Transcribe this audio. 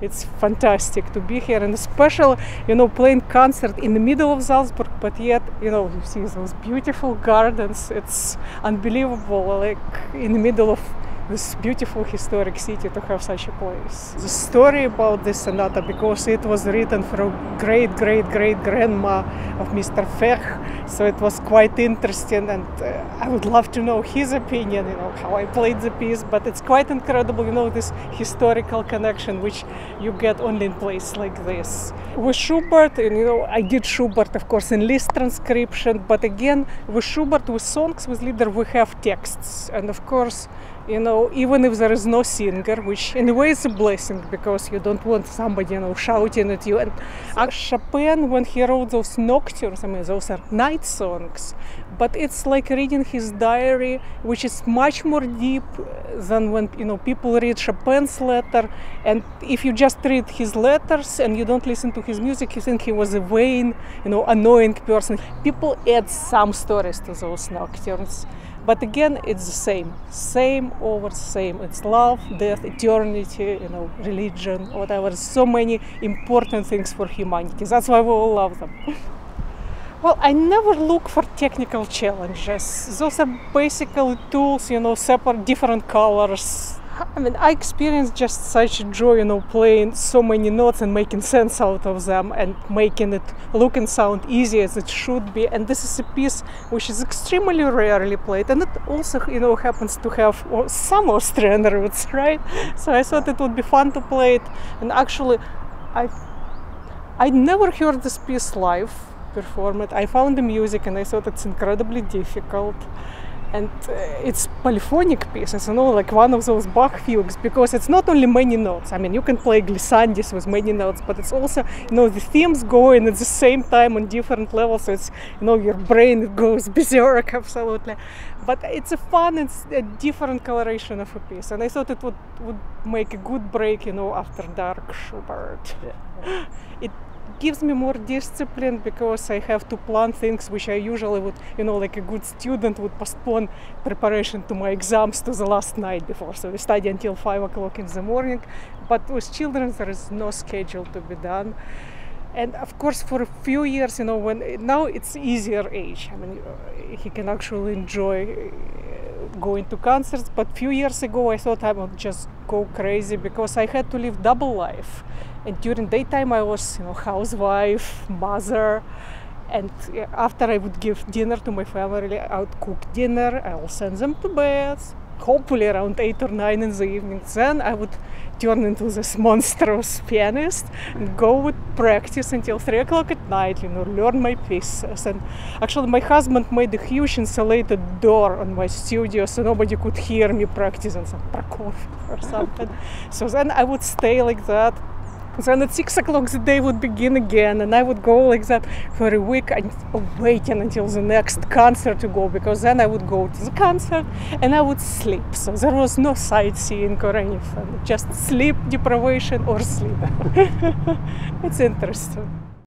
it's fantastic to be here and especially you know playing concert in the middle of salzburg but yet you know you see those beautiful gardens. It's unbelievable like in the middle of this beautiful historic city to have such a place. The story about this sonata, because it was written from great great great grandma of Mr. Ferch, so it was quite interesting, and uh, I would love to know his opinion, you know, how I played the piece. But it's quite incredible, you know, this historical connection which you get only in place like this. With Schubert, and you know, I did Schubert, of course, in Liszt transcription, but again, with Schubert, with songs with Lieder, we have texts, and of course you know, even if there is no singer, which in a way is a blessing because you don't want somebody, you know, shouting at you. And Chopin, when he wrote those nocturnes, I mean, those are night songs, but it's like reading his diary, which is much more deep than when, you know, people read Chopin's letter. And if you just read his letters and you don't listen to his music, you think he was a vain, you know, annoying person. People add some stories to those nocturnes. But again, it's the same, same over same. It's love, death, eternity, you know, religion, whatever. So many important things for humanity. That's why we all love them. well, I never look for technical challenges. Those are basically tools, you know, separate different colors, I mean, I experienced just such joy, you know, playing so many notes and making sense out of them and making it look and sound easy as it should be. And this is a piece which is extremely rarely played, and it also, you know, happens to have some Austrian roots, right? So I thought it would be fun to play it. And actually, I I never heard this piece live performed. I found the music and I thought it's incredibly difficult and uh, it's polyphonic pieces, you know, like one of those Bach fugues, because it's not only many notes. I mean, you can play glissandis with many notes, but it's also, you know, the themes going at the same time on different levels. So it's, you know, your brain goes berserk absolutely. But it's a fun, it's a different coloration of a piece, and I thought it would would make a good break, you know, after dark Schubert. Yeah. it gives me more discipline because I have to plan things which I usually would, you know, like a good student would postpone preparation to my exams to the last night before. So we study until five o'clock in the morning. But with children, there is no schedule to be done. And of course, for a few years, you know, when now it's easier age. I mean, he can actually enjoy going to concerts. But few years ago, I thought I would just go crazy because I had to live double life. And during daytime, I was, you know, housewife, mother. And after I would give dinner to my family, I would cook dinner. I will send them to bed. Hopefully around eight or nine in the evening. Then I would turn into this monstrous pianist and go with practice until three o'clock night, you know, learn my pieces. And actually, my husband made a huge insulated door on my studio so nobody could hear me practicing some Prokofiev or something. so then I would stay like that then at six o'clock the day would begin again, and I would go like that for a week, and waiting until the next concert to go, because then I would go to the concert and I would sleep. So there was no sightseeing or anything, just sleep deprivation or sleep. it's interesting.